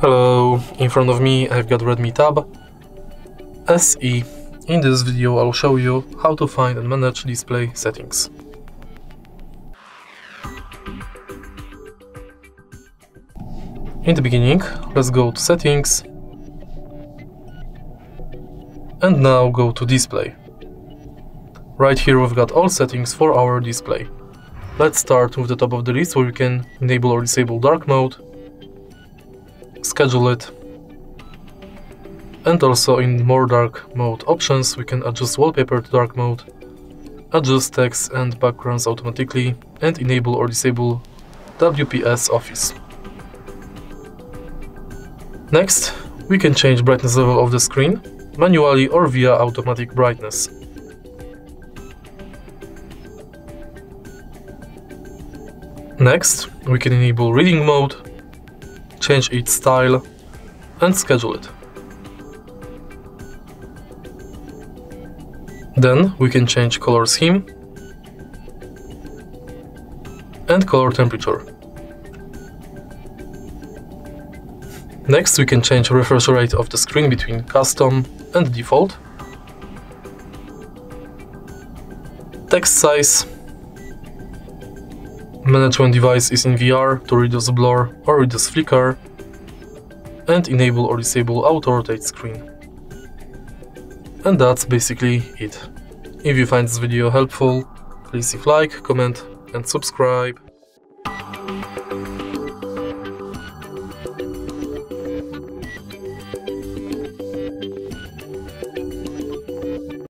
Hello, in front of me I've got Redmi Pad SE. In this video I'll show you how to find and manage display settings. In the beginning, let's go to settings and now go to display. Right here we've got all settings for our display. Let's start with the top of the list where you can enable or disable dark mode, schedule it, and also in more dark mode options we can adjust wallpaper to dark mode, adjust text and backgrounds automatically, and enable or disable WPS Office. Next, we can change brightness level of the screen, manually or via automatic brightness. Next, we can enable reading mode, change its style and schedule it. Then we can change color scheme and color temperature. Next we can change refresh rate of the screen between custom and default. Text size. Manage when device is in VR to reduce blur or reduce flicker. And enable or disable auto rotate screen. And that's basically it. If you find this video helpful, please leave like, comment and subscribe.